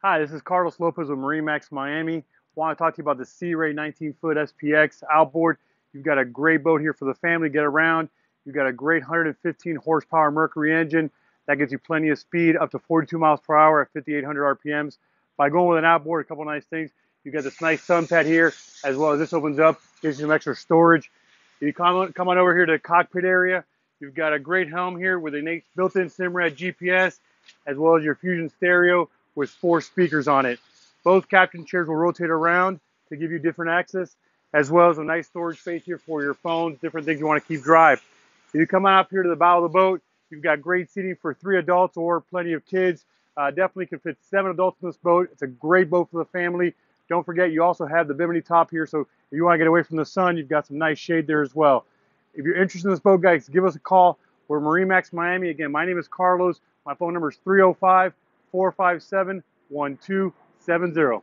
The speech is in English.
Hi, this is Carlos Lopez with MarineMax Miami. Want to talk to you about the Sea Ray 19 foot SPX outboard. You've got a great boat here for the family to get around. You've got a great 115 horsepower Mercury engine that gives you plenty of speed, up to 42 miles per hour at 5,800 RPMs. By going with an outboard, a couple nice things. You've got this nice sun pad here, as well as this opens up, gives you some extra storage. You come on, come on over here to the cockpit area. You've got a great helm here with a built-in Simrad GPS, as well as your Fusion stereo with four speakers on it. Both captain chairs will rotate around to give you different access, as well as a nice storage space here for your phones, different things you want to keep dry. If you come on up here to the bow of the boat, you've got great seating for three adults or plenty of kids. Uh, definitely can fit seven adults in this boat. It's a great boat for the family. Don't forget, you also have the Bimini top here, so if you want to get away from the sun, you've got some nice shade there as well. If you're interested in this boat, guys, give us a call. We're MarineMax Miami. Again, my name is Carlos. My phone number is 305 457 1270.